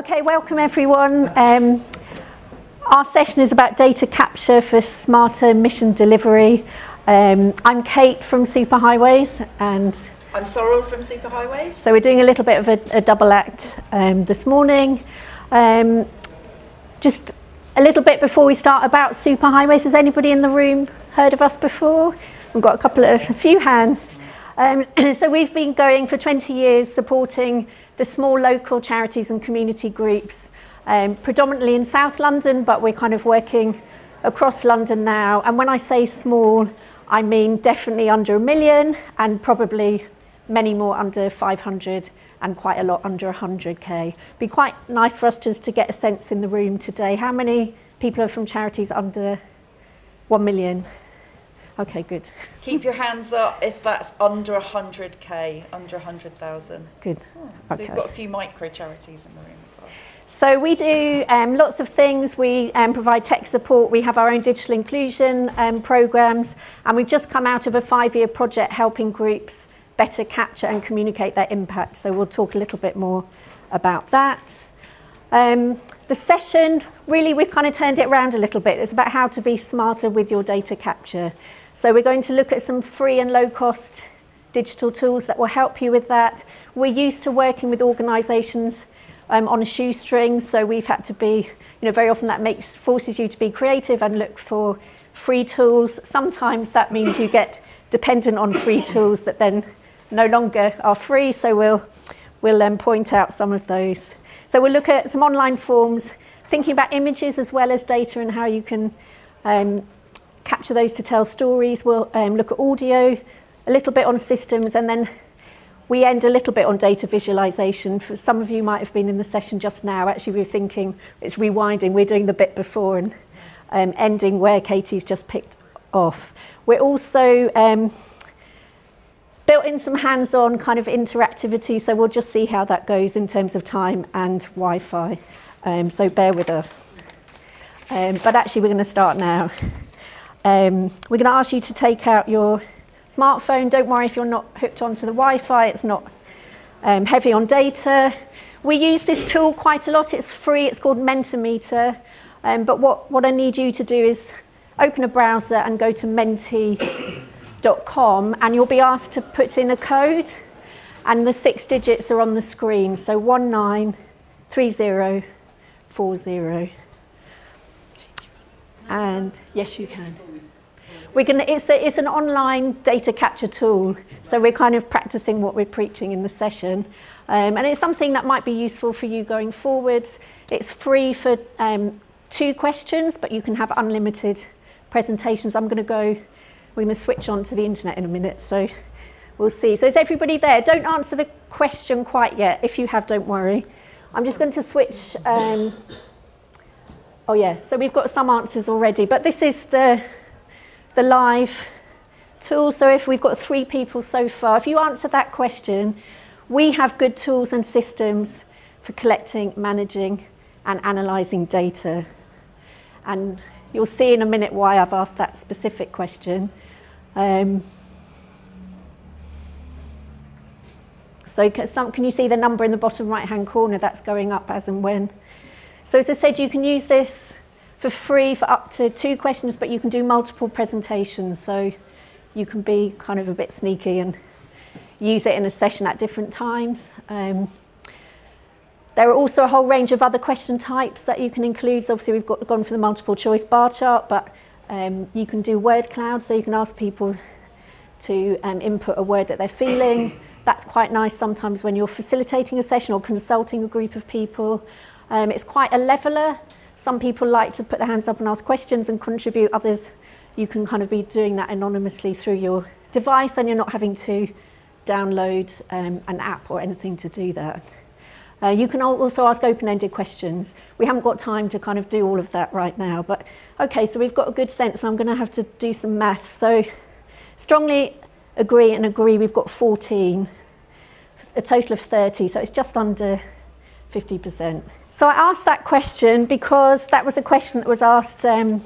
Okay, welcome everyone. Um, our session is about data capture for smarter mission delivery. Um, I'm Kate from Superhighways and I'm Sorrel from Superhighways. So we're doing a little bit of a, a double act um, this morning. Um, just a little bit before we start about Superhighways. Has anybody in the room heard of us before? We've got a couple of, a few hands. Um, so we've been going for 20 years supporting the small local charities and community groups, um, predominantly in South London, but we're kind of working across London now. And when I say small, I mean definitely under a million and probably many more under 500 and quite a lot under 100k. Be quite nice for us just to get a sense in the room today. How many people are from charities under 1 million? Okay, good. Keep your hands up if that's under 100k, under 100,000. Good. Oh, so okay. we've got a few micro charities in the room as well. So we do um, lots of things. We um, provide tech support. We have our own digital inclusion um, programs, and we've just come out of a five-year project helping groups better capture and communicate their impact. So we'll talk a little bit more about that. Um, the session, really, we've kind of turned it around a little bit. It's about how to be smarter with your data capture. So we're going to look at some free and low cost digital tools that will help you with that. We're used to working with organisations um, on a shoestring, so we've had to be, you know, very often that makes forces you to be creative and look for free tools. Sometimes that means you get dependent on free tools that then no longer are free, so we'll, we'll um, point out some of those. So we'll look at some online forms, thinking about images as well as data and how you can um, capture those to tell stories. We'll um, look at audio, a little bit on systems, and then we end a little bit on data visualization. For some of you might have been in the session just now. Actually, we were thinking it's rewinding. We're doing the bit before and um, ending where Katie's just picked off. We're also um, built in some hands-on kind of interactivity, so we'll just see how that goes in terms of time and Wi-Fi. Um, so bear with us. Um, but actually, we're going to start now. Um, we're going to ask you to take out your smartphone. Don't worry if you're not hooked onto the Wi-Fi. It's not um, heavy on data. We use this tool quite a lot. It's free. It's called Mentimeter. Um, but what, what I need you to do is open a browser and go to menti.com and you'll be asked to put in a code and the six digits are on the screen. So 193040. And yes, you can. We're gonna, it's, it's an online data capture tool, so we're kind of practicing what we're preaching in the session. Um, and it's something that might be useful for you going forwards. It's free for um, two questions, but you can have unlimited presentations. I'm going to go, we're going to switch on to the internet in a minute, so we'll see. So is everybody there? Don't answer the question quite yet. If you have, don't worry. I'm just going to switch. Um, oh, yeah, so we've got some answers already, but this is the the live tool. So if we've got three people so far, if you answer that question, we have good tools and systems for collecting, managing and analysing data. And you'll see in a minute why I've asked that specific question. Um, so can, some, can you see the number in the bottom right hand corner that's going up as and when? So as I said, you can use this for free for up to two questions, but you can do multiple presentations. So you can be kind of a bit sneaky and use it in a session at different times. Um, there are also a whole range of other question types that you can include. So obviously we've got, gone for the multiple choice bar chart, but um, you can do word cloud, so you can ask people to um, input a word that they're feeling. That's quite nice sometimes when you're facilitating a session or consulting a group of people. Um, it's quite a leveler, some people like to put their hands up and ask questions and contribute. Others, you can kind of be doing that anonymously through your device and you're not having to download um, an app or anything to do that. Uh, you can also ask open-ended questions. We haven't got time to kind of do all of that right now, but okay, so we've got a good sense and I'm going to have to do some maths. So strongly agree and agree we've got 14, a total of 30, so it's just under 50%. So I asked that question because that was a question that was asked um,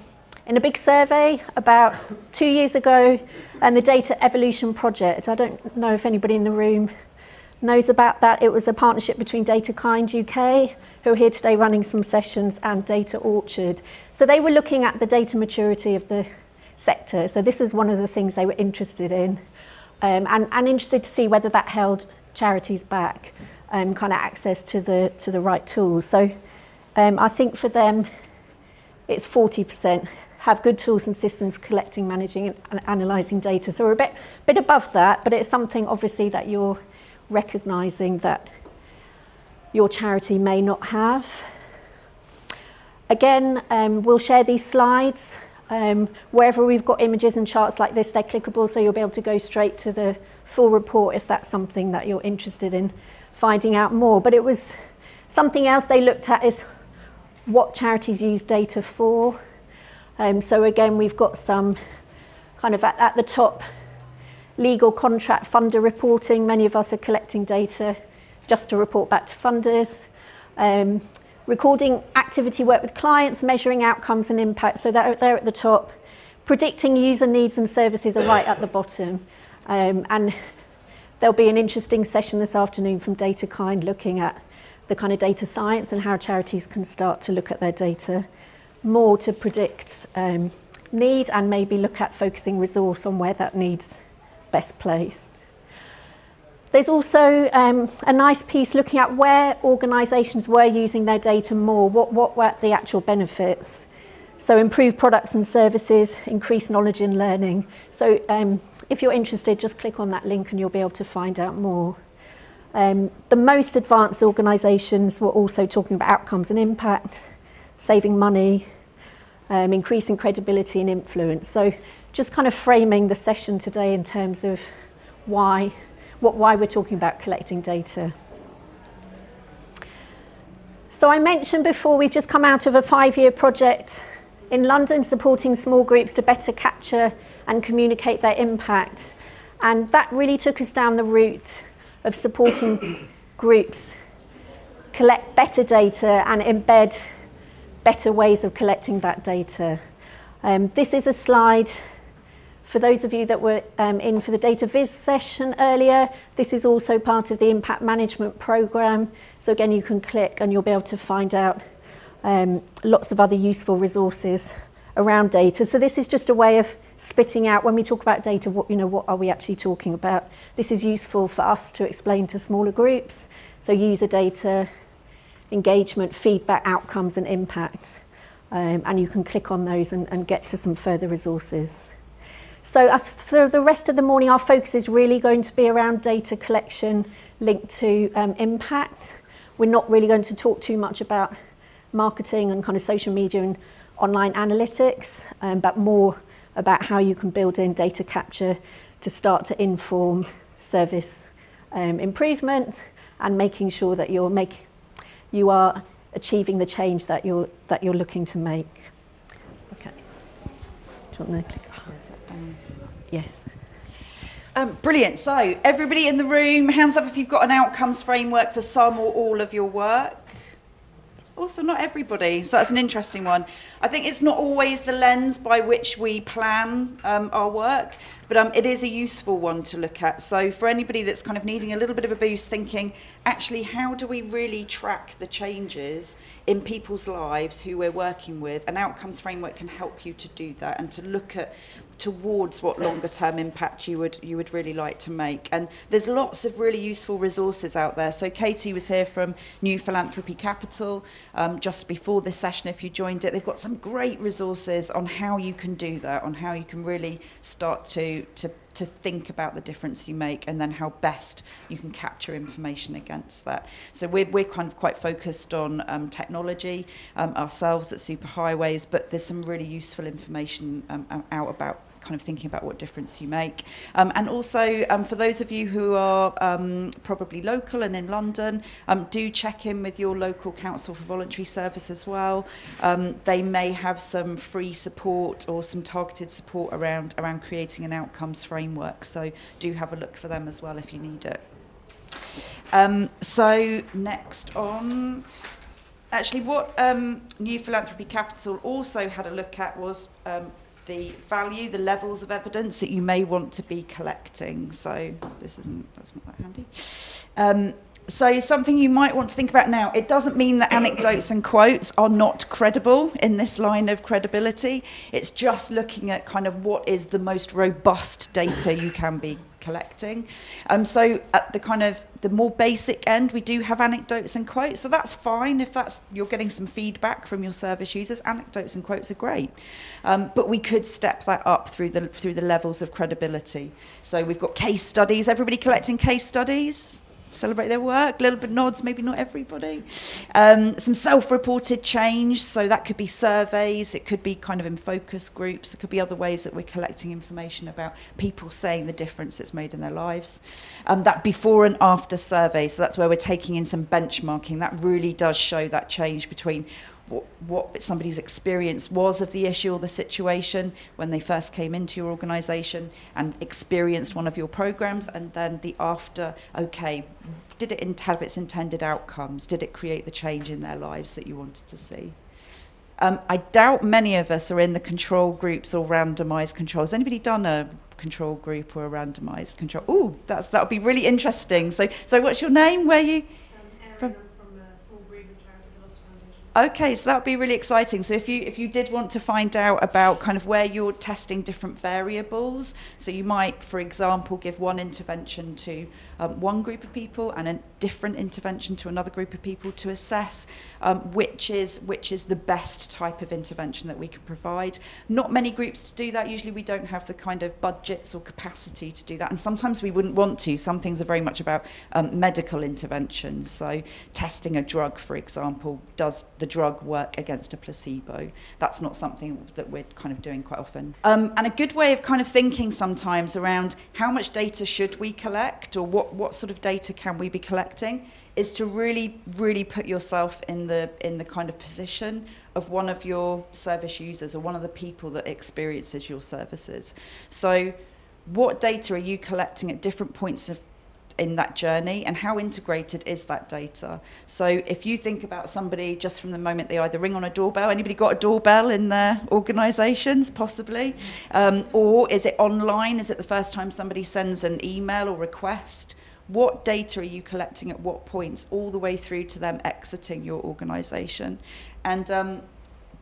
in a big survey about two years ago and the Data Evolution Project. I don't know if anybody in the room knows about that. It was a partnership between DataKind UK, who are here today running some sessions, and Data Orchard. So they were looking at the data maturity of the sector. So this was one of the things they were interested in, um, and, and interested to see whether that held charities back, um, kind of access to the to the right tools. So um, I think for them, it's 40% have good tools and systems collecting, managing and analysing data. So we're a bit, bit above that, but it's something obviously that you're recognising that your charity may not have. Again, um, we'll share these slides. Um, wherever we've got images and charts like this, they're clickable, so you'll be able to go straight to the full report if that's something that you're interested in finding out more. But it was something else they looked at is what charities use data for. Um, so again, we've got some kind of at, at the top legal contract funder reporting. Many of us are collecting data just to report back to funders. Um, recording activity work with clients, measuring outcomes and impact. So they're, they're at the top. Predicting user needs and services are right at the bottom. Um, and there'll be an interesting session this afternoon from DataKind looking at the kind of data science and how charities can start to look at their data more to predict um, need and maybe look at focusing resource on where that needs best placed. There's also um, a nice piece looking at where organisations were using their data more, what, what were the actual benefits. So improve products and services, increase knowledge and learning. So um, if you're interested, just click on that link and you'll be able to find out more. Um, the most advanced organisations were also talking about outcomes and impact, saving money, um, increasing credibility and influence. So just kind of framing the session today in terms of why, what, why we're talking about collecting data. So I mentioned before we've just come out of a five-year project in London supporting small groups to better capture and communicate their impact. And that really took us down the route of supporting groups collect better data and embed better ways of collecting that data. Um, this is a slide for those of you that were um, in for the data viz session earlier. This is also part of the impact management program. So again, you can click and you'll be able to find out um, lots of other useful resources around data. So this is just a way of spitting out when we talk about data what you know what are we actually talking about? This is useful for us to explain to smaller groups. So user data engagement feedback outcomes and impact. Um, and you can click on those and, and get to some further resources. So for the rest of the morning our focus is really going to be around data collection linked to um, impact. We're not really going to talk too much about marketing and kind of social media and online analytics um, but more about how you can build in data capture to start to inform service um, improvement and making sure that you're make, you are achieving the change that you're, that you're looking to make. Okay. Do you want to click? Yes. Um, brilliant. So, everybody in the room, hands up if you've got an outcomes framework for some or all of your work also not everybody. So that's an interesting one. I think it's not always the lens by which we plan um, our work, but um, it is a useful one to look at. So for anybody that's kind of needing a little bit of a boost, thinking, actually, how do we really track the changes in people's lives who we're working with? An outcomes framework can help you to do that and to look at towards what longer term impact you would you would really like to make and there's lots of really useful resources out there so Katie was here from New Philanthropy Capital um, just before this session if you joined it they've got some great resources on how you can do that on how you can really start to to to think about the difference you make and then how best you can capture information against that. So we're, we're kind of quite focused on um, technology um, ourselves at Superhighways, but there's some really useful information um, out about kind of thinking about what difference you make. Um, and also, um, for those of you who are um, probably local and in London, um, do check in with your local council for voluntary service as well. Um, they may have some free support or some targeted support around, around creating an outcomes framework. So do have a look for them as well if you need it. Um, so next on actually what um, New Philanthropy Capital also had a look at was um, the value, the levels of evidence that you may want to be collecting. So this isn't, that's not that handy. Um, so something you might want to think about now, it doesn't mean that anecdotes and quotes are not credible in this line of credibility. It's just looking at kind of what is the most robust data you can be collecting. Um, so at the kind of the more basic end, we do have anecdotes and quotes. So that's fine if that's you're getting some feedback from your service users. Anecdotes and quotes are great, um, but we could step that up through the through the levels of credibility. So we've got case studies. Everybody collecting case studies celebrate their work, little bit nods, maybe not everybody. Um, some self-reported change, so that could be surveys, it could be kind of in focus groups, it could be other ways that we're collecting information about people saying the difference it's made in their lives. Um, that before and after survey, so that's where we're taking in some benchmarking. That really does show that change between what, what somebody's experience was of the issue or the situation when they first came into your organisation and experienced one of your programs, and then the after, okay, did it have its intended outcomes? Did it create the change in their lives that you wanted to see? Um, I doubt many of us are in the control groups or randomised controls. Anybody done a control group or a randomised control? Oh, that's that would be really interesting. So, so what's your name? Where you? Um, from? Okay, so that would be really exciting. So if you if you did want to find out about kind of where you're testing different variables, so you might, for example, give one intervention to um, one group of people and a different intervention to another group of people to assess um, which is which is the best type of intervention that we can provide. Not many groups to do that. Usually we don't have the kind of budgets or capacity to do that, and sometimes we wouldn't want to. Some things are very much about um, medical interventions. So testing a drug, for example, does the drug work against a placebo. That's not something that we're kind of doing quite often. Um, and a good way of kind of thinking sometimes around how much data should we collect or what, what sort of data can we be collecting is to really, really put yourself in the, in the kind of position of one of your service users or one of the people that experiences your services. So what data are you collecting at different points of in that journey and how integrated is that data? So if you think about somebody just from the moment they either ring on a doorbell anybody got a doorbell in their organizations possibly? Um, or is it online? Is it the first time somebody sends an email or request what data are you collecting at what points all the way through to them exiting your organization and um,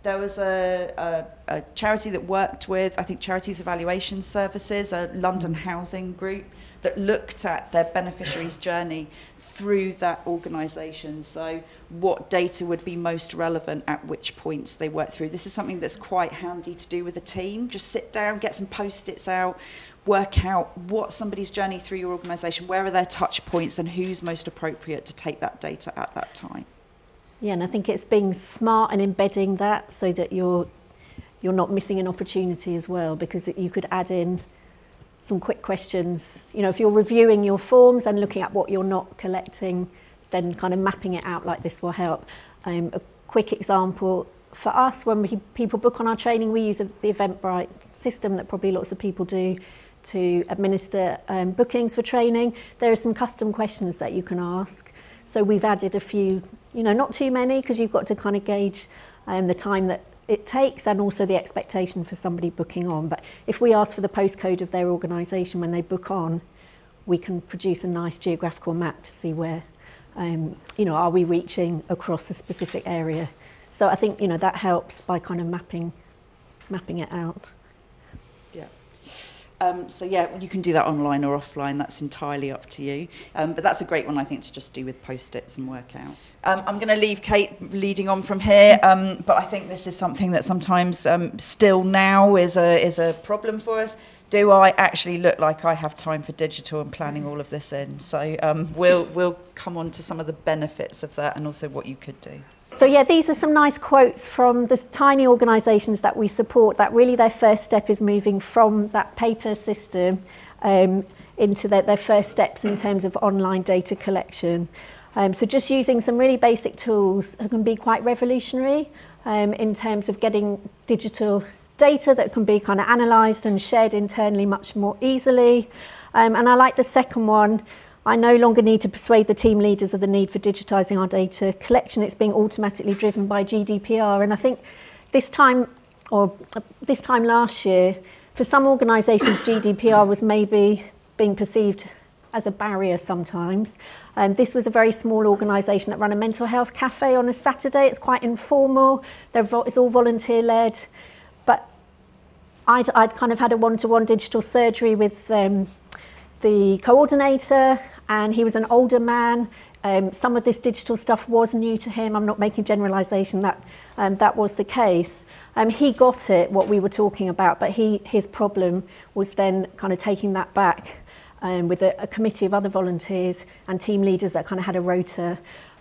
there was a, a, a charity that worked with, I think, Charities Evaluation Services, a London housing group, that looked at their beneficiaries' journey through that organisation. So, what data would be most relevant at which points they work through. This is something that's quite handy to do with a team. Just sit down, get some post its out, work out what somebody's journey through your organisation, where are their touch points, and who's most appropriate to take that data at that time. Yeah, and I think it's being smart and embedding that so that you're you're not missing an opportunity as well because you could add in some quick questions. You know, if you're reviewing your forms and looking at what you're not collecting, then kind of mapping it out like this will help. Um, a quick example, for us, when we, people book on our training, we use the Eventbrite system that probably lots of people do to administer um, bookings for training. There are some custom questions that you can ask. So we've added a few, you know, not too many because you've got to kind of gauge um, the time that it takes and also the expectation for somebody booking on. But if we ask for the postcode of their organisation when they book on, we can produce a nice geographical map to see where, um, you know, are we reaching across a specific area. So I think, you know, that helps by kind of mapping, mapping it out. Um, so yeah, you can do that online or offline. That's entirely up to you. Um, but that's a great one, I think, to just do with post-its and work out. Um, I'm going to leave Kate leading on from here, um, but I think this is something that sometimes um, still now is a is a problem for us. Do I actually look like I have time for digital and planning all of this in? So um, we'll we'll come on to some of the benefits of that and also what you could do. So yeah, these are some nice quotes from the tiny organisations that we support that really their first step is moving from that paper system um, into their, their first steps in terms of online data collection. Um, so just using some really basic tools can be quite revolutionary um, in terms of getting digital data that can be kind of analysed and shared internally much more easily. Um, and I like the second one, I no longer need to persuade the team leaders of the need for digitising our data collection. It's being automatically driven by GDPR. And I think this time, or this time last year, for some organisations, GDPR was maybe being perceived as a barrier sometimes. Um, this was a very small organisation that ran a mental health cafe on a Saturday. It's quite informal. They're, it's all volunteer led. But I'd, I'd kind of had a one-to-one digital surgery with um, the coordinator and he was an older man. Um, some of this digital stuff was new to him. I'm not making generalisation that um, that was the case. Um, he got it, what we were talking about, but he, his problem was then kind of taking that back um, with a, a committee of other volunteers and team leaders that kind of had a rota.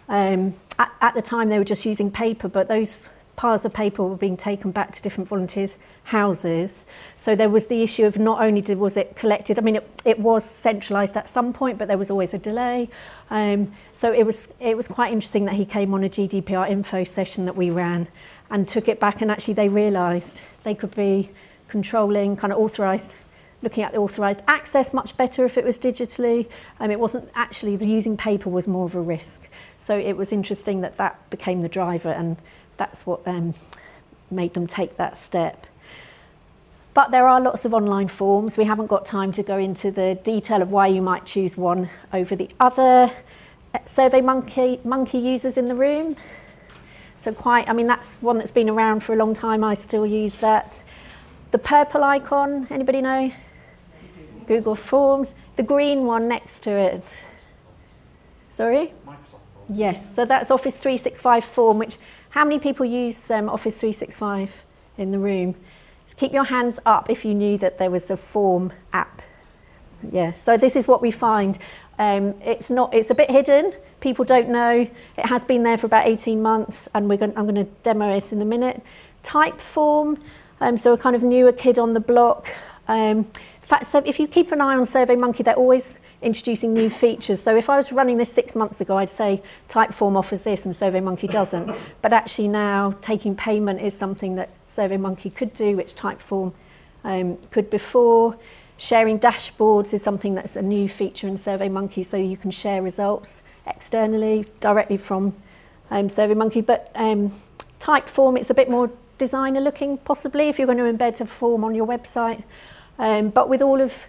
Um, at, at the time, they were just using paper, but those piles of paper were being taken back to different volunteers' houses. So there was the issue of not only did, was it collected, I mean, it, it was centralised at some point, but there was always a delay. Um, so it was, it was quite interesting that he came on a GDPR info session that we ran and took it back and actually they realised they could be controlling, kind of authorised, looking at the authorised access much better if it was digitally. Um, it wasn't actually, the using paper was more of a risk. So it was interesting that that became the driver and that's what um, made them take that step. But there are lots of online forms. We haven't got time to go into the detail of why you might choose one over the other. Uh, Survey Monkey, monkey users in the room. So quite, I mean, that's one that's been around for a long time. I still use that. The purple icon, anybody know? Google Forms. The green one next to it. Sorry? Yes, so that's Office 365 form, which, how many people use um, Office 365 in the room? Keep your hands up if you knew that there was a form app. Yeah, so this is what we find. Um, it's not, it's a bit hidden. People don't know. It has been there for about 18 months, and we're going, I'm going to demo it in a minute. Typeform, um, so a kind of newer kid on the block. Um, fact, so if you keep an eye on SurveyMonkey, they're always introducing new features. So if I was running this six months ago, I'd say Typeform offers this and SurveyMonkey doesn't. But actually now taking payment is something that SurveyMonkey could do, which Typeform um, could before. Sharing dashboards is something that's a new feature in SurveyMonkey, so you can share results externally, directly from um, SurveyMonkey. But um, Typeform, it's a bit more designer looking, possibly, if you're going to embed a form on your website. Um, but with all of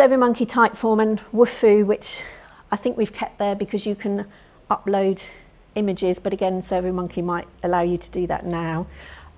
Stover Monkey Typeform and Wufoo, which I think we've kept there because you can upload images, but again, Survey Monkey might allow you to do that now.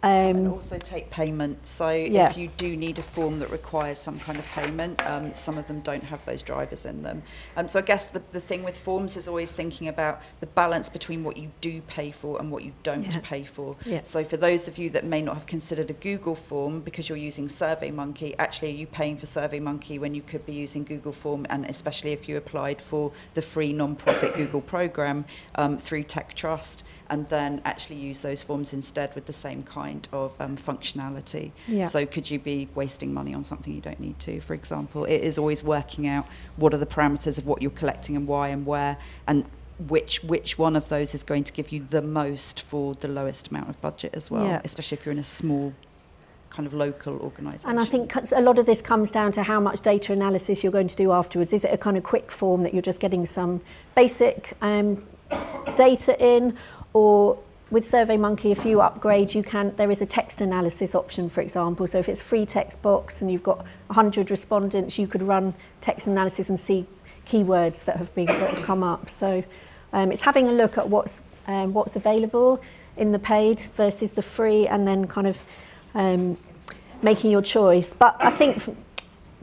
Um, and also take payment. So yeah. if you do need a form that requires some kind of payment, um, some of them don't have those drivers in them. Um, so I guess the, the thing with forms is always thinking about the balance between what you do pay for and what you don't yeah. pay for. Yeah. So for those of you that may not have considered a Google form because you're using SurveyMonkey, actually are you paying for SurveyMonkey when you could be using Google form and especially if you applied for the free non-profit Google program um, through Tech Trust and then actually use those forms instead with the same kind of um, functionality. Yeah. So could you be wasting money on something you don't need to, for example? It is always working out what are the parameters of what you're collecting and why and where and which which one of those is going to give you the most for the lowest amount of budget as well, yeah. especially if you're in a small kind of local organisation. And I think a lot of this comes down to how much data analysis you're going to do afterwards. Is it a kind of quick form that you're just getting some basic um, data in, or with SurveyMonkey, if you upgrade, you can, there is a text analysis option, for example. So if it's free text box and you've got 100 respondents, you could run text analysis and see keywords that have been that have come up. So um, it's having a look at what's um, what's available in the paid versus the free, and then kind of um, making your choice. But I think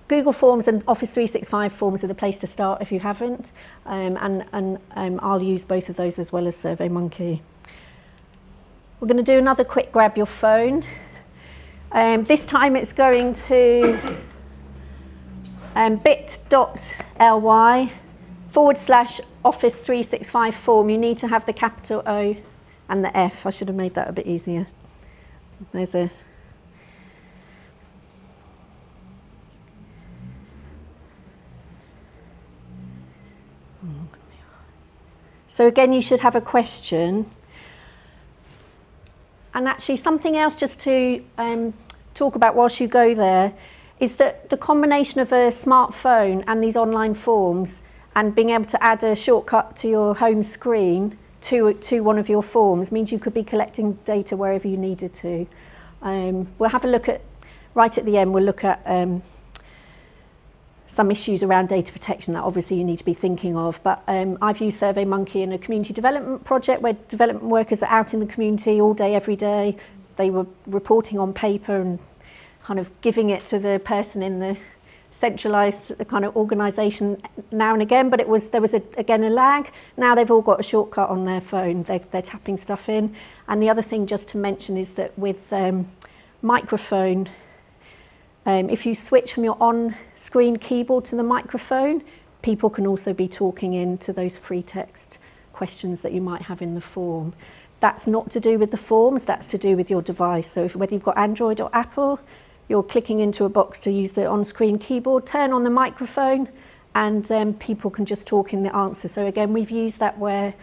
Google Forms and Office 365 Forms are the place to start if you haven't, um, and, and um, I'll use both of those as well as SurveyMonkey. We're going to do another quick grab your phone. Um, this time it's going to um, bit.ly forward slash Office 365 form. You need to have the capital O and the F. I should have made that a bit easier. There's a So again, you should have a question. And actually something else just to um, talk about whilst you go there is that the combination of a smartphone and these online forms and being able to add a shortcut to your home screen to, to one of your forms means you could be collecting data wherever you needed to. Um, we'll have a look at, right at the end, we'll look at um, some issues around data protection that obviously you need to be thinking of. But um, I've used SurveyMonkey in a community development project where development workers are out in the community all day, every day. They were reporting on paper and kind of giving it to the person in the centralized kind of organization now and again but it was there was a, again a lag now they've all got a shortcut on their phone they're, they're tapping stuff in and the other thing just to mention is that with um, microphone um, if you switch from your on screen keyboard to the microphone people can also be talking into those free text questions that you might have in the form that's not to do with the forms that's to do with your device so if, whether you've got android or apple you're clicking into a box to use the on-screen keyboard, turn on the microphone, and um, people can just talk in the answer. So again, we've used that where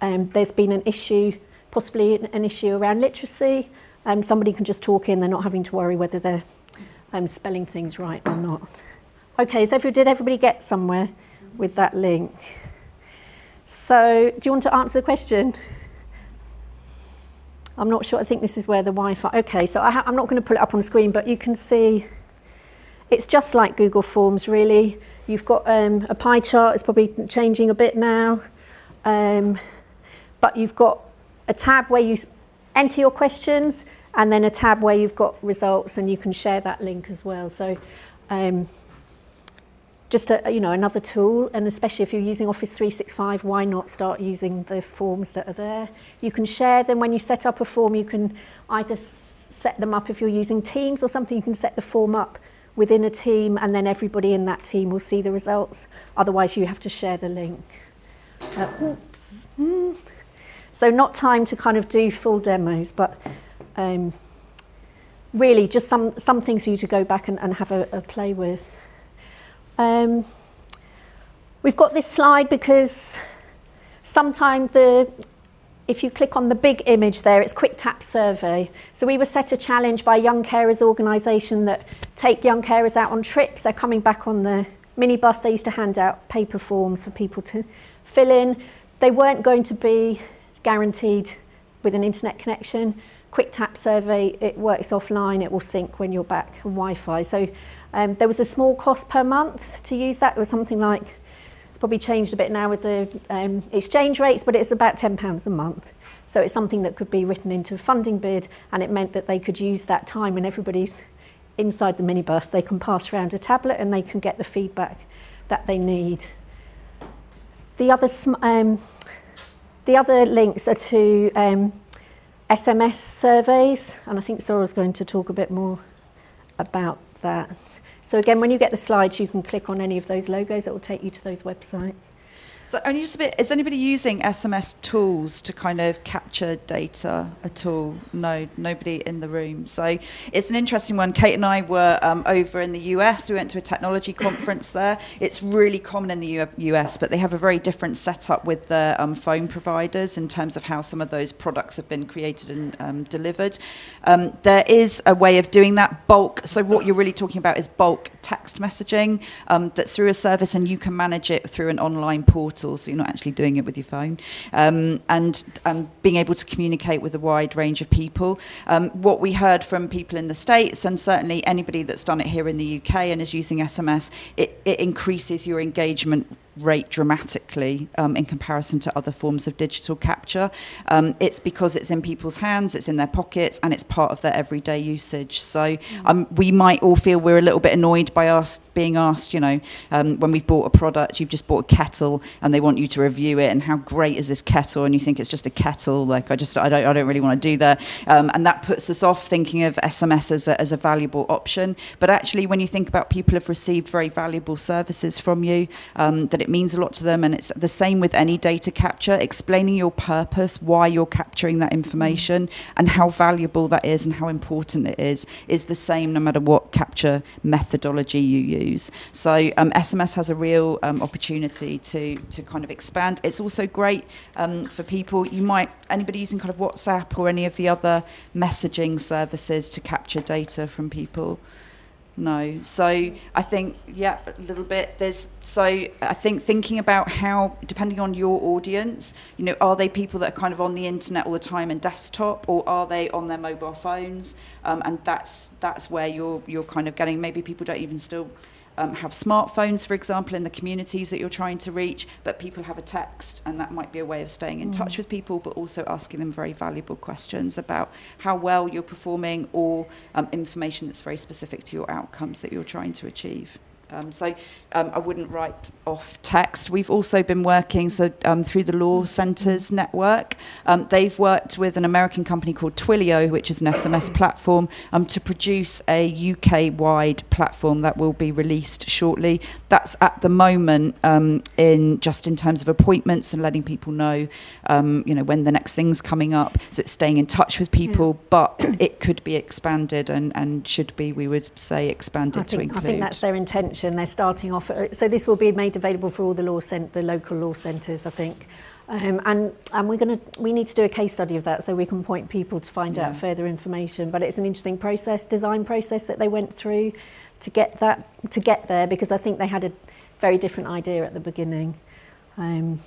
um, there's been an issue, possibly an issue around literacy, and somebody can just talk in, they're not having to worry whether they're um, spelling things right or not. Okay, so did everybody get somewhere with that link? So do you want to answer the question? I'm not sure, I think this is where the Wi-Fi, okay, so I am not going to put it up on screen, but you can see it's just like Google Forms really. You've got um, a pie chart, it's probably changing a bit now, um, but you've got a tab where you enter your questions and then a tab where you've got results and you can share that link as well. So um, just a, you know another tool and especially if you're using Office 365 why not start using the forms that are there you can share them when you set up a form you can either set them up if you're using Teams or something you can set the form up within a team and then everybody in that team will see the results otherwise you have to share the link uh, oops. Mm. so not time to kind of do full demos but um, really just some some things for you to go back and, and have a, a play with um, we've got this slide because sometimes the if you click on the big image there, it's Quick Tap Survey. So we were set a challenge by a Young Carers organisation that take young carers out on trips. They're coming back on the minibus. They used to hand out paper forms for people to fill in. They weren't going to be guaranteed with an internet connection. Quick Tap Survey, it works offline. It will sync when you're back on Wi-Fi. So um, there was a small cost per month to use that. It was something like, it's probably changed a bit now with the um, exchange rates, but it's about £10 a month. So it's something that could be written into a funding bid, and it meant that they could use that time when everybody's inside the minibus, they can pass around a tablet and they can get the feedback that they need. The other, um, the other links are to um, SMS surveys, and I think Sora's going to talk a bit more about that. So again, when you get the slides, you can click on any of those logos. It will take you to those websites. So only just a bit, is anybody using SMS tools to kind of capture data at all? No, nobody in the room. So it's an interesting one. Kate and I were um, over in the US. We went to a technology conference there. It's really common in the US, but they have a very different setup with the um, phone providers in terms of how some of those products have been created and um, delivered. Um, there is a way of doing that bulk. So what you're really talking about is bulk text messaging um, that's through a service and you can manage it through an online portal portal, so you're not actually doing it with your phone, um, and, being able to communicate with a wide range of people. Um, what we heard from people in the States, and certainly anybody that's done it here in the UK and is using SMS, it, it increases your engagement rate dramatically um, in comparison to other forms of digital capture. Um, it's because it's in people's hands, it's in their pockets, and it's part of their everyday usage. So um, we might all feel we're a little bit annoyed by us being asked, you know, um, when we've bought a product, you've just bought a kettle, and they want you to review it, and how great is this kettle? And you think it's just a kettle. Like I just, I don't, I don't really want to do that, um, and that puts us off thinking of SMS as a, as a valuable option. But actually, when you think about people have received very valuable services from you um, that it means a lot to them. And it's the same with any data capture, explaining your purpose, why you're capturing that information, and how valuable that is and how important it is, is the same no matter what capture methodology you use. So um, SMS has a real um, opportunity to, to kind of expand. It's also great um, for people, you might, anybody using kind of WhatsApp or any of the other messaging services to capture data from people. No. So I think, yeah, a little bit. There's so I think thinking about how, depending on your audience, you know, are they people that are kind of on the internet all the time and desktop, or are they on their mobile phones? Um, and that's that's where you're you're kind of getting. Maybe people don't even still um, have smartphones, for example, in the communities that you're trying to reach, but people have a text, and that might be a way of staying in mm. touch with people, but also asking them very valuable questions about how well you're performing or um, information that's very specific to your outcomes that you're trying to achieve. Um, so um, I wouldn't write off text. We've also been working so um, through the Law Centres network. Um, they've worked with an American company called Twilio, which is an SMS platform, um, to produce a UK-wide platform that will be released shortly. That's at the moment um, in just in terms of appointments and letting people know, you know, when the next thing's coming up. So it's staying in touch with people, but it could be expanded and, and should be, we would say, expanded think, to include. I think that's their intention they're starting off, so this will be made available for all the law cent- the local law centres, I think. Um, and and we're to we need to do a case study of that so we can point people to find yeah. out further information. But it's an interesting process, design process that they went through to get that to get there because I think they had a very different idea at the beginning. Um,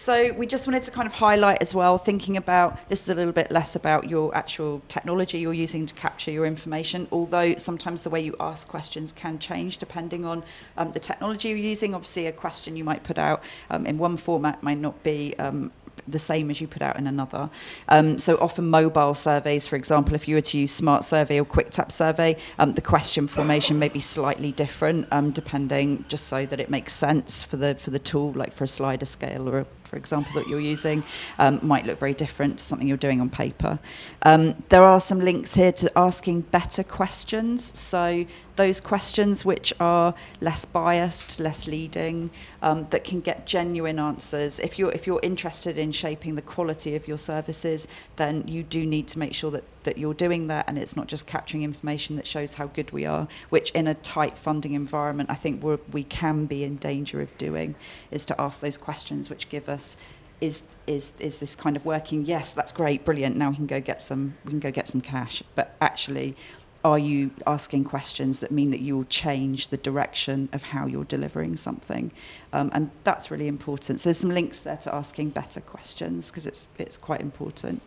so we just wanted to kind of highlight as well, thinking about this is a little bit less about your actual technology you're using to capture your information, although sometimes the way you ask questions can change depending on um, the technology you're using. Obviously, a question you might put out um, in one format might not be um, the same as you put out in another. Um, so often mobile surveys, for example, if you were to use Smart Survey or Quick Tap Survey, um, the question formation may be slightly different, um, depending just so that it makes sense for the for the tool, like for a slider scale or a for example, that you're using um, might look very different to something you're doing on paper. Um, there are some links here to asking better questions. So those questions which are less biased, less leading, um, that can get genuine answers. If you're if you're interested in shaping the quality of your services, then you do need to make sure that that you're doing that and it's not just capturing information that shows how good we are, which in a tight funding environment I think we're, we can be in danger of doing, is to ask those questions which give us is is is this kind of working? Yes that's great brilliant now we can go get some we can go get some cash. But actually are you asking questions that mean that you will change the direction of how you're delivering something um, and that's really important so there's some links there to asking better questions because it's it's quite important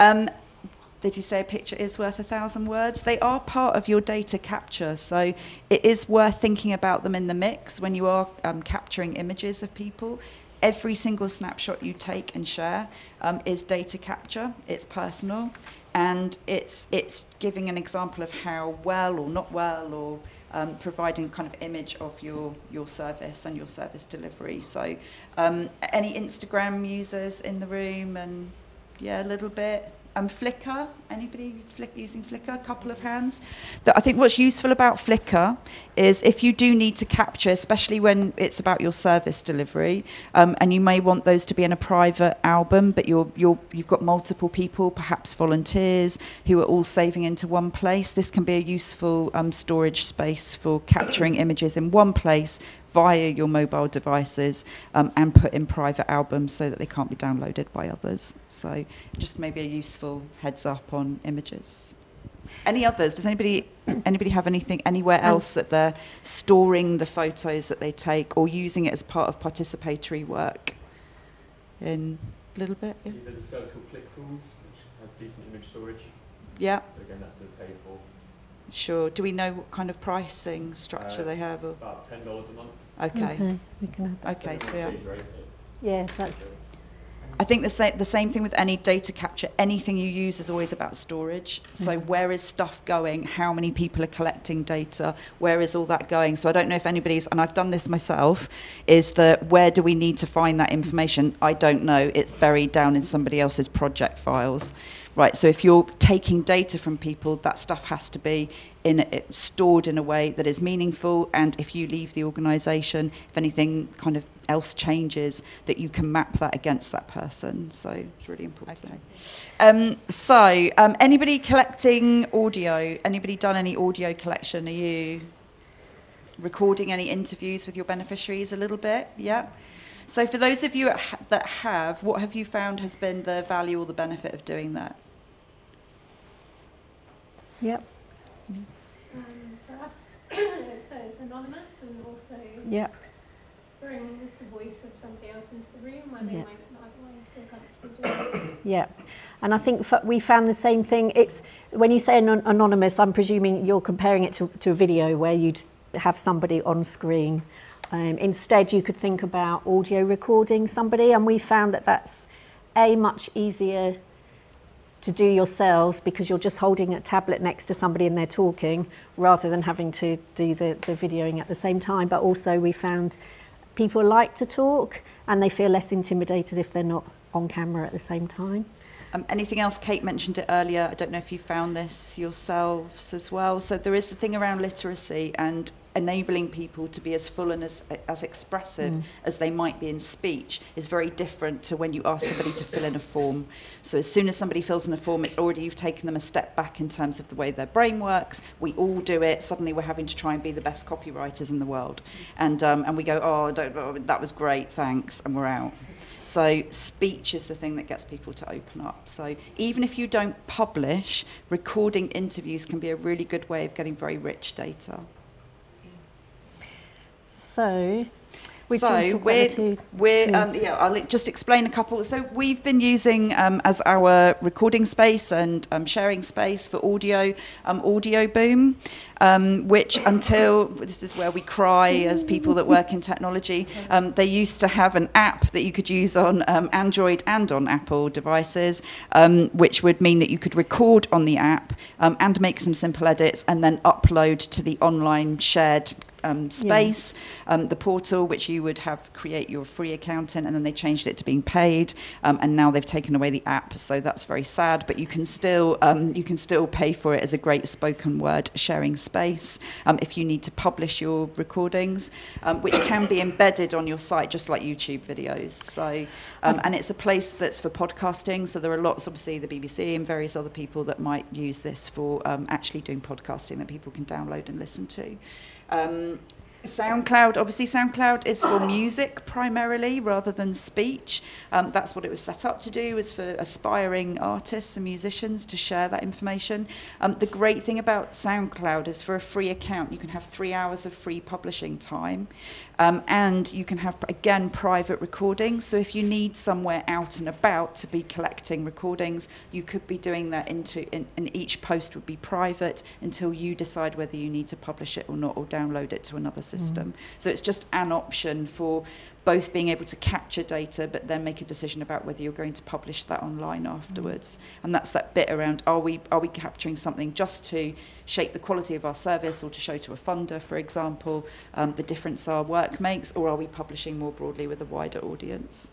um, did you say a picture is worth a thousand words? They are part of your data capture, so it is worth thinking about them in the mix when you are um, capturing images of people. Every single snapshot you take and share um, is data capture. It's personal, and it's it's giving an example of how well or not well or um, providing kind of image of your your service and your service delivery. So, um, any Instagram users in the room and yeah, a little bit. Um, Flickr, anybody flick, using Flickr? A couple of hands. That I think what's useful about Flickr is if you do need to capture, especially when it's about your service delivery, um, and you may want those to be in a private album, but you're, you're, you've got multiple people, perhaps volunteers, who are all saving into one place. This can be a useful um, storage space for capturing images in one place via your mobile devices um, and put in private albums so that they can't be downloaded by others. So just maybe a useful heads up on images. Any others? Does anybody anybody have anything anywhere um, else that they're storing the photos that they take or using it as part of participatory work? In a little bit. Yeah. There's a service called ClickTools, which has decent image storage. Yeah. So again, that's a paid for. Sure. Do we know what kind of pricing structure uh, they have? Or? About ten dollars a month. Okay. Okay, we can add Okay. So yeah. Yeah, that's I think the same the same thing with any data capture. Anything you use is always about storage. So Mhm. where is stuff going? How many people are collecting data? Where is all that going? So I don't know if anybody's and I've done this myself. Is that where do we need to find that information? I don't know. It's buried down in somebody else's project files. Right, so if you're taking data from people, that stuff has to be in it, stored in a way that is meaningful. And if you leave the organisation, if anything kind of else changes, that you can map that against that person. So it's really important. Okay. Um, so, um, anybody collecting audio? Anybody done any audio collection? Are you recording any interviews with your beneficiaries a little bit? Yeah. So, for those of you that have, what have you found has been the value or the benefit of doing that? Yep. Um, for us, it's, it's anonymous and also Yep. brings the voice of somebody else into the room where they Yeah. might not otherwise feel comfortable doing. Yeah, and I think we found the same thing. It's when you say anon- anonymous, I'm presuming you're comparing it to, to a video where you'd have somebody on screen. Um, instead, you could think about audio recording somebody, and we found that that's a much easier to do yourselves because you're just holding a tablet next to somebody and they're talking rather than having to do the, the videoing at the same time. But also, we found people like to talk and they feel less intimidated if they're not on camera at the same time. Um, anything else? Kate mentioned it earlier. I don't know if you found this yourselves as well. So there is the thing around literacy and enabling people to be as full and as, as expressive Mm. as they might be in speech is very different to when you ask somebody to fill in a form. So as soon as somebody fills in a form, it's already you've taken them a step back in terms of the way their brain works. We all do it. Suddenly we're having to try and be the best copywriters in the world, and um, and we go, oh, don't, oh, that was great, thanks, and we're out. So speech is the thing that gets people to open up. So even if you don't publish, recording interviews can be a really good way of getting very rich data. So, which so we're, we're um, yeah, I'll just explain a couple. So we've been using um, as our recording space and um, sharing space for audio, um, Audio Boom, um, which until this is where we cry as people that work in technology. Um, they used to have an app that you could use on um, Android and on Apple devices, um, which would mean that you could record on the app um, and make some simple edits and then upload to the online shared um, space, um, the portal which you would have create your free account in, and then they changed it to being paid, um, and now they've taken away the app, so that's very sad. But you can still um, you can still pay for it as a great spoken word sharing space um, if you need to publish your recordings, um, which can be embedded on your site just like YouTube videos. So, um, and it's a place that's for podcasting. So there are lots, obviously, the BBC and various other people that might use this for um, actually doing podcasting that people can download and listen to. Um, SoundCloud, obviously, SoundCloud is for music primarily rather than speech. Um, that's what it was set up to do, was for aspiring artists and musicians to share that information. Um, the great thing about SoundCloud is for a free account, you can have three hours of free publishing time. Um, and you can have, again, private recordings. So if you need somewhere out and about to be collecting recordings, you could be doing that into, in, and each post would be private until you decide whether you need to publish it or not or download it to another system. So it's just an option for both being able to capture data but then make a decision about whether you're going to publish that online afterwards. And that's that bit around are we are we capturing something just to shape the quality of our service or to show to a funder, for example, um, the difference our work makes, or are we publishing more broadly with a wider audience?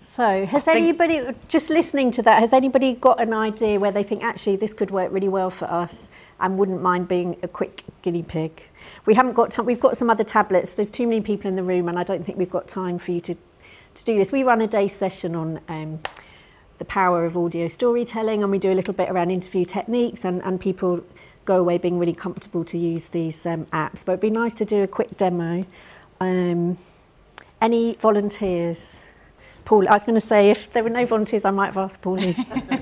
So, has anybody, just listening to that, has anybody got an idea where they think actually this could work really well for us and wouldn't mind being a quick guinea pig? We haven't got time, we've got some other tablets. There's too many people in the room, and I don't think we've got time for you to, to do this. We run a day session on um, the power of audio storytelling, and we do a little bit around interview techniques, and, and people go away being really comfortable to use these um, apps. But it'd be nice to do a quick demo. Um, any volunteers? Paul, I was going to say if there were no volunteers, I might have asked Pauline.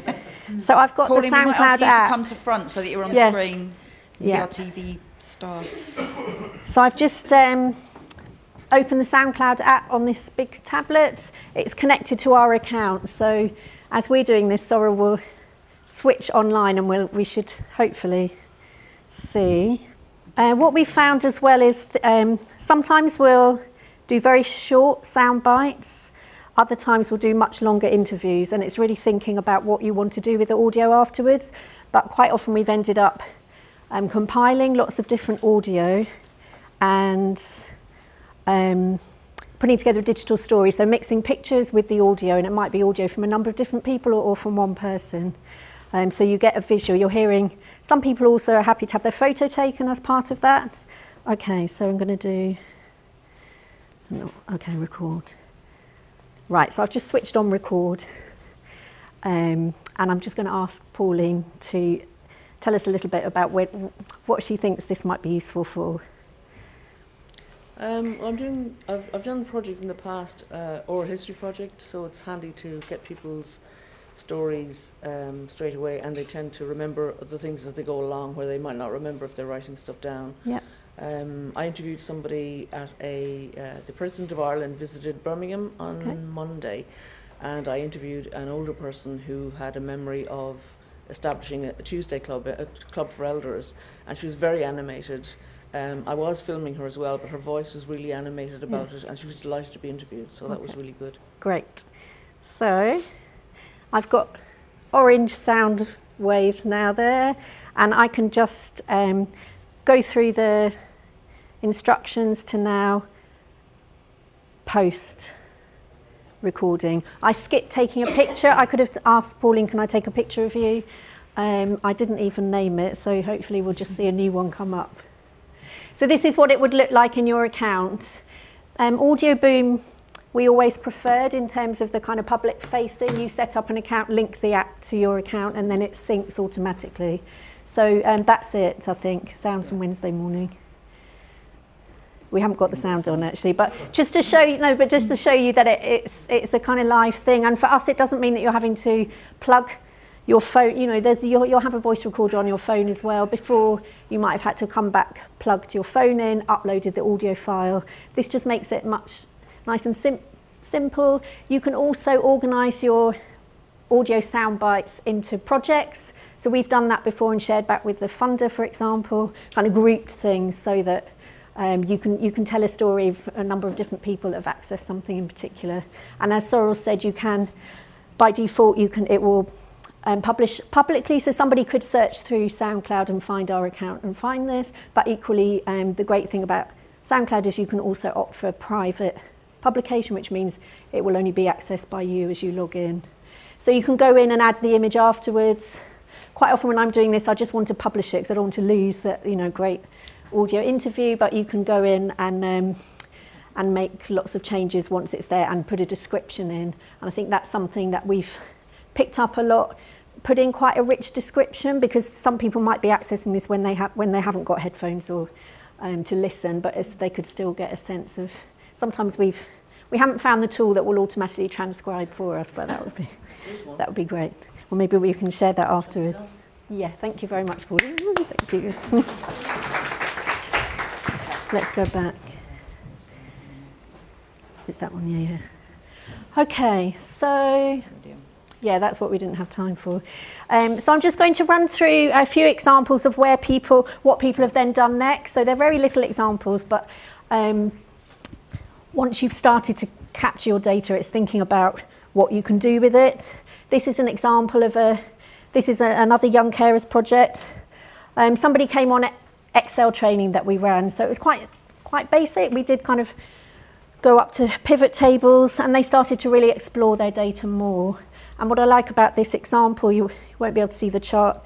so I've got Pauline, the we might SoundCloud you to come to front so that you're on Yeah. screen. Yeah. Our TV star. So I've just um, opened the SoundCloud app on this big tablet. It's connected to our account. So as we're doing this, Sorrel will switch online and we'll, we should hopefully see. Uh, what we found as well is um, sometimes we'll do very short sound bites. Other times we'll do much longer interviews, and it's really thinking about what you want to do with the audio afterwards. But quite often we've ended up um, compiling lots of different audio and um, putting together a digital story. So mixing pictures with the audio, and it might be audio from a number of different people or, or from one person. Um, so you get a visual. You're hearing. Some people also are happy to have their photo taken as part of that. Okay, so I'm going to do. Okay, record. Right, so I've just switched on record, um, and I'm just going to ask Pauline to tell us a little bit about where, what she thinks this might be useful for. Um, I'm doing. I've, I've done a project in the past, uh, oral history project, so it's handy to get people's stories um, straight away, and they tend to remember the things as they go along, where they might not remember if they're writing stuff down. Yeah. Um, I interviewed somebody at a uh, the President of Ireland visited Birmingham on Okay. Monday, and I interviewed an older person who had a memory of establishing a, Tuesday club, a, a club for elders, and she was very animated. Um, I was filming her as well, but her voice was really animated about it, and she was delighted to be interviewed. So that was really good. Great. So I've got orange sound waves now there, and I can just um, go through the instructions to now post recording. I skipped taking a picture. I could have asked Pauline, can I take a picture of you? Um, I didn't even name it, so hopefully we'll just see a new one come up. So this is what it would look like in your account. Um, Audio Boom we always preferred in terms of the kind of public facing. You set up an account, link the app to your account, and then it syncs automatically. So um, that's it, I think. Sounds from Wednesday morning. We haven't got the sound on actually, but just to show you, no, but just to show you that it, it's it's a kind of live thing. And for us, it doesn't mean that you're having to plug your phone. You know, there's you'll, you'll have a voice recorder on your phone as well. Before you might have had to come back, plugged your phone in, uploaded the audio file. This just makes it much nice and sim- simple. You can also organise your audio sound bites into projects. So we've done that before and shared back with the funder, for example, kind of grouped things so that um, you can you can tell a story of a number of different people that have accessed something in particular. And as Sorrel said, you can, by default, you can it will um, publish publicly. So somebody could search through SoundCloud and find our account and find this. But equally, um, the great thing about SoundCloud is you can also opt for private publication, which means it will only be accessed by you as you log in. So you can go in and add the image afterwards. Quite often when I'm doing this, I just want to publish it because I don't want to lose that, you know, great audio interview, but you can go in and um, and make lots of changes once it's there and put a description in. And I think that's something that we've picked up a lot. Put in quite a rich description because some people might be accessing this when they have when they haven't got headphones or um, to listen, but as they could still get a sense of. Sometimes we've we haven't found the tool that will automatically transcribe for us, but that would be that would be great. Well, maybe we can share that afterwards. Yeah, thank you very much, Pauline. Thank you. Let's go back. Is that one? Yeah, yeah. Okay, so yeah, that's what we didn't have time for. Um, so I'm just going to run through a few examples of where people, what people have then done next. So they're very little examples, but um, once you've started to capture your data, it's thinking about what you can do with it. This is an example of a, this is a, another Young Carers project. Um, somebody came on Excel training that we ran, so it was quite, quite basic. We did kind of go up to pivot tables and they started to really explore their data more. And what I like about this example, you won't be able to see the chart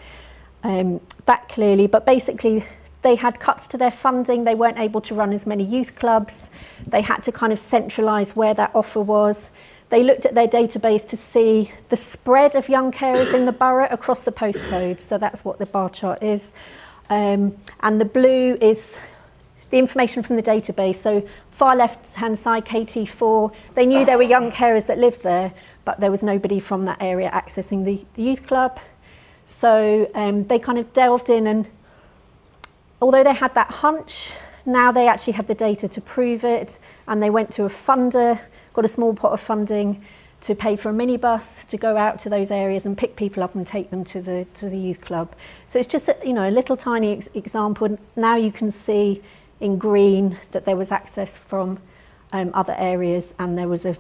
um, that clearly, but basically they had cuts to their funding. They weren't able to run as many youth clubs. They had to kind of centralise where that offer was. They looked at their database to see the spread of young carers in the borough across the postcode. So that's what the bar chart is. Um, and the blue is the information from the database. So far left hand side, KT4, they knew there were young carers that lived there, but there was nobody from that area accessing the, the youth club. So um, they kind of delved in and although they had that hunch, now they actually had the data to prove it and they went to a funder, got a small pot of funding to pay for a minibus to go out to those areas and pick people up and take them to the to the youth club. So it's just a, you know a little tiny ex- example. Now you can see in green that there was access from um, other areas and there was a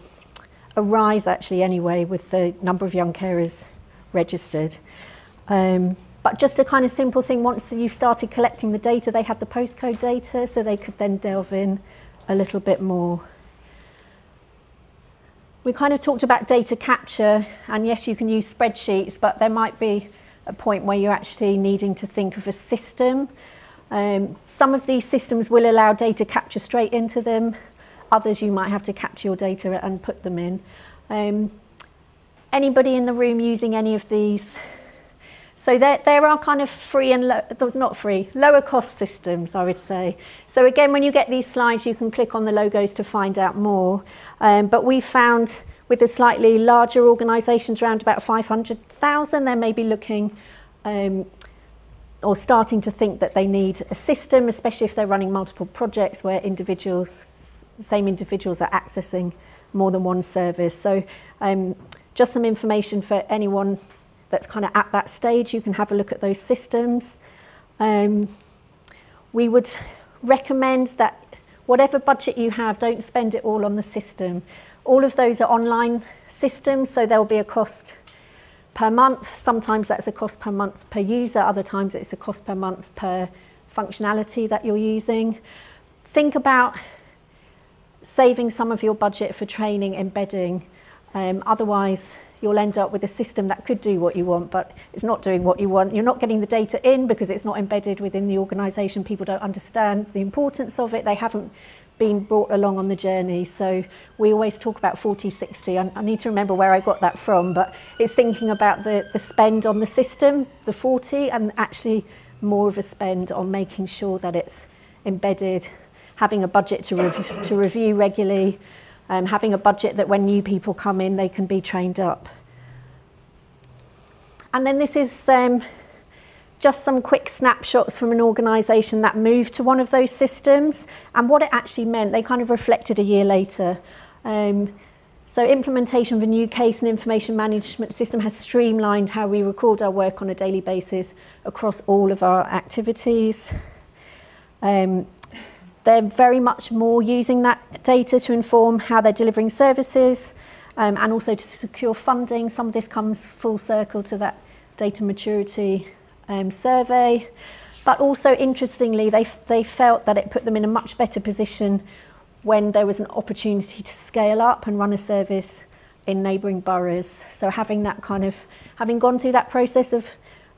a rise actually anyway with the number of young carers registered. Um, but just a kind of simple thing, once you started collecting the data, they had the postcode data, so they could then delve in a little bit more. We kind of talked about data capture, and yes, you can use spreadsheets, but there might be a point where you're actually needing to think of a system. Um, some of these systems will allow data capture straight into them. Others you might have to capture your data and put them in. Um, anybody in the room using any of these? So there, there are kind of free and low, not free, lower cost systems, I would say. So again, when you get these slides, you can click on the logos to find out more. Um, but we found with the slightly larger organisations, around about 500,000, they may be looking um, or starting to think that they need a system, especially if they're running multiple projects where individuals, same individuals are accessing more than one service. So um, just some information for anyone that's kind of at that stage, you can have a look at those systems. Um, we would recommend that whatever budget you have, don't spend it all on the system. All of those are online systems, so there'll be a cost per month. Sometimes that's a cost per month per user, other times it's a cost per month per functionality that you're using. Think about saving some of your budget for training, embedding. Um, otherwise, you'll end up with a system that could do what you want, but it's not doing what you want. You're not getting the data in because it's not embedded within the organisation. People don't understand the importance of it. They haven't been brought along on the journey. So we always talk about 40 60. I, I need to remember where I got that from, but it's thinking about the, the spend on the system, the 40, and actually more of a spend on making sure that it's embedded, having a budget to, rev- to review regularly, um, having a budget that when new people come in, they can be trained up. And then this is um, just some quick snapshots from an organisation that moved to one of those systems and what it actually meant. They kind of reflected a year later. Um, so implementation of a new case and information management system has streamlined how we record our work on a daily basis across all of our activities. Um, they're very much more using that data to inform how they're delivering services um, and also to secure funding. Some of this comes full circle to that data maturity um, survey. But also, interestingly, they, they felt that it put them in a much better position when there was an opportunity to scale up and run a service in neighbouring boroughs. So having that kind of, having gone through that process of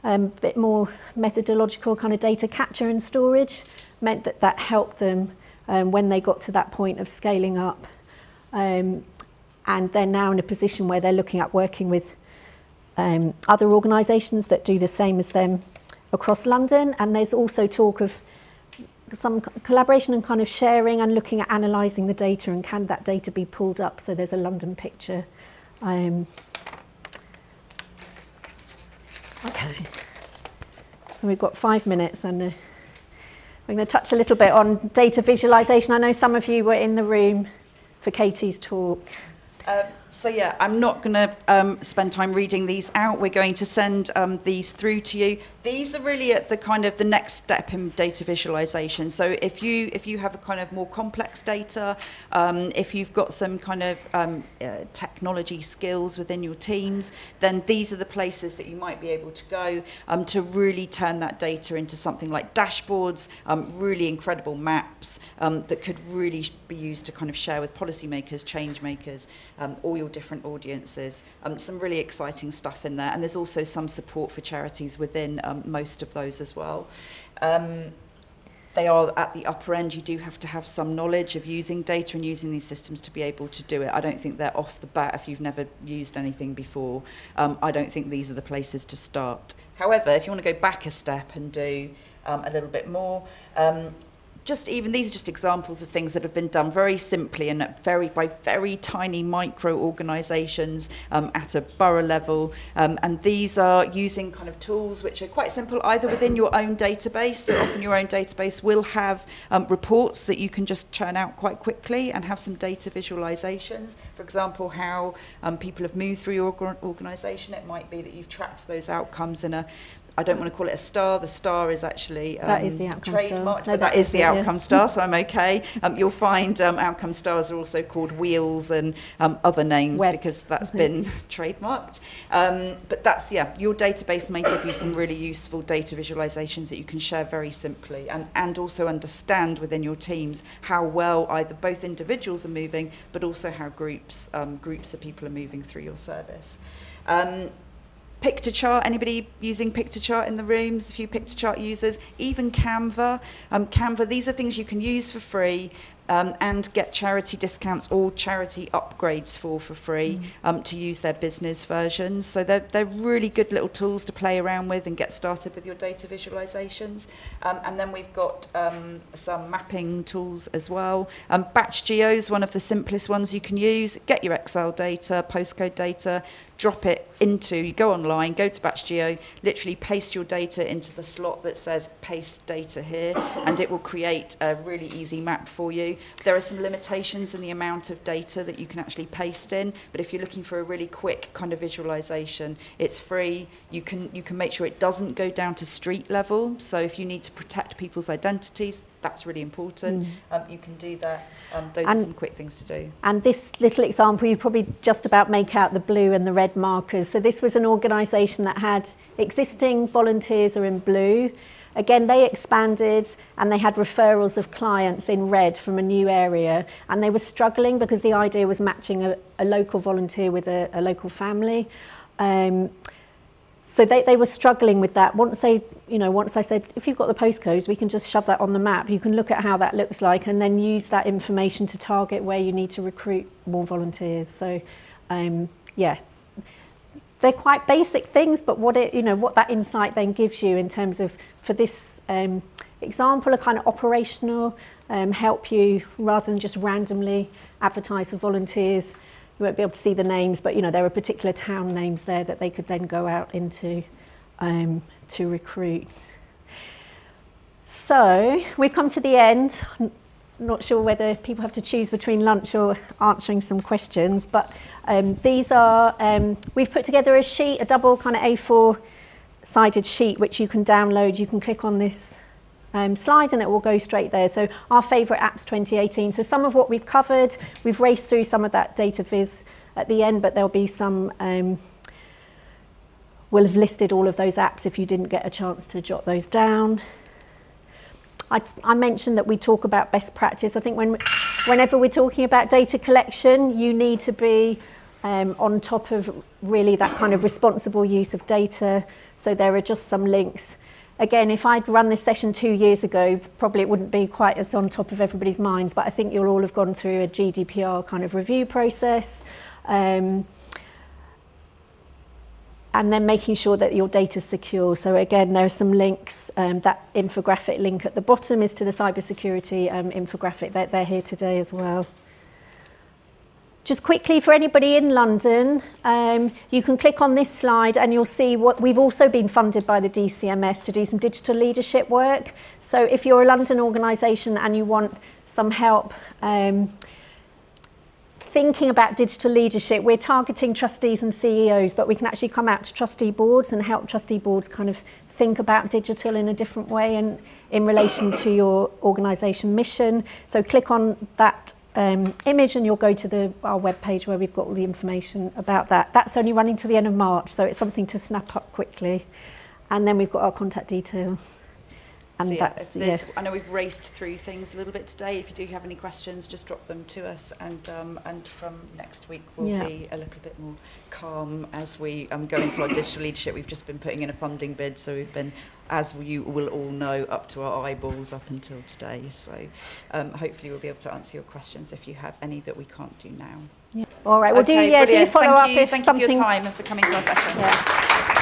a um, bit more methodological kind of data capture and storage, meant that that helped them um, when they got to that point of scaling up. Um, and they're now in a position where they're looking at working with um, other organisations that do the same as them across London. And there's also talk of some collaboration and kind of sharing and looking at analysing the data and can that data be pulled up so there's a London picture. Um, okay. So we've got five minutes and uh, we're going to touch a little bit on data visualization. I know some of you were in the room for Katie's talk. Um, so yeah, I'm not going to um, spend time reading these out. We're going to send um, these through to you. These are really at the kind of the next step in data visualization. So if you if you have a kind of more complex data, um, if you've got some kind of um, uh, technology skills within your teams, then these are the places that you might be able to go um, to really turn that data into something like dashboards, really incredible maps that could really be used to kind of share with policymakers, change makers um, all your different audiences. Um, some really exciting stuff in there. And there's also some support for charities within um, most of those as well. Um, they are at the upper end. You do have to have some knowledge of using data and using these systems to be able to do it. I don't think they're off the bat if you've never used anything before. Um, I don't think these are the places to start. However, if you want to go back a step and do um, a little bit more, um, just even these are just examples of things that have been done very simply and very by very tiny micro organizations um, at a borough level. Um, and these are using kind of tools which are quite simple either within your own database so often your own database will have um, reports that you can just churn out quite quickly and have some data visualizations. For example how um, people have moved through your organization. It might be that you've tracked those outcomes in a I don't want to call it a star. The star is actually um, that is the outcome trademarked, star. No, but that is the outcome yeah. star, so I'm okay. Um, you'll find um, outcome stars are also called wheels and um, other names because that's been trademarked. Um, but that's, yeah, your database may give you some really useful data visualizations that you can share very simply and, and also understand within your teams how well either both individuals are moving, but also how groups, um, groups of people are moving through your service. Um, Piktochart, anybody using Piktochart in the rooms? A few Piktochart users, even Canva. Um, Canva, these are things you can use for free um, and get charity discounts or charity upgrades for for free um, to use their business versions. So they're, they're really good little tools to play around with and get started with your data visualizations. Um, and then we've got um, some mapping tools as well. Um, Batch Geo is one of the simplest ones you can use. Get your Excel data, postcode data, drop it into, you go online, go to Batch Geo, literally paste your data into the slot that says paste data here, and it will create a really easy map for you. There are some limitations in the amount of data that you can actually paste in, but if you're looking for a really quick kind of visualization, it's free. You can, you can make sure it doesn't go down to street level. So if you need to protect people's identities, that's really important. Um, you can do that. Um, those And- are some quick things to do. And this little example, you probably just about make out the blue and the red markers. So this was an organisation that had existing volunteers are in blue. Again, they expanded and they had referrals of clients in red from a new area. And they were struggling because the idea was matching a, a local volunteer with a, a local family. Um, so they, they were struggling with that. Once they, you know, once I said, if you've got the postcodes, we can just shove that on the map. You can look at how that looks like and then use that information to target where you need to recruit more volunteers. So, um, yeah, they're quite basic things, but what it, you know, what that insight then gives you in terms of, for this um, example, a kind of operational um, help you rather than just randomly advertise for volunteers. You won't be able to see the names, but you know there are particular town names there that they could then go out into um, to recruit. So we've come to the end. Not sure whether people have to choose between lunch or answering some questions, but um, these are, um, we've put together a sheet, a double kind of A4 sided sheet, which you can download. You can click on this um, slide and it will go straight there. So our favourite apps 2018. So some of what we've covered, we've raced through some of that data viz at the end, but there'll be some, um, we'll have listed all of those apps if you didn't get a chance to jot those down. I, I mentioned that we talk about best practice. I think when, whenever we're talking about data collection, you need to be um, on top of really that kind of responsible use of data. So there are just some links. Again, if I'd run this session two years ago, probably it wouldn't be quite as on top of everybody's minds, but I think you'll all have gone through a GDPR kind of review process. Um, and then making sure that your data is secure. So again, there are some links. Um, that infographic link at the bottom is to the cybersecurity um, infographic. They're, here today as well. Just quickly for anybody in London, um, you can click on this slide and you'll see what we've also been funded by the DCMS to do some digital leadership work. So if you're a London organisation and you want some help um, thinking about digital leadership, we're targeting trustees and CEOs, but we can actually come out to trustee boards and help trustee boards kind of think about digital in a different way and in relation to your organisation mission. So click on that um, image and you'll go to the, our webpage where we've got all the information about that. That's only running to the end of March, so it's something to snap up quickly. And then we've got our contact details. And So yeah, that's, if there's- yeah. I know we've raced through things a little bit today. If you do have any questions, just drop them to us, and um, and from next week we'll Yeah. be a little bit more calm as we um, go into our digital leadership. We've just been putting in a funding bid, so we've been, as you will all know, up to our eyeballs up until today. So um, hopefully we'll be able to answer your questions if you have any that we can't do now. Yeah. All right, well, do, Okay, yeah, do follow Thank up you. if Thank you for something... your time and for coming to our session. Yeah.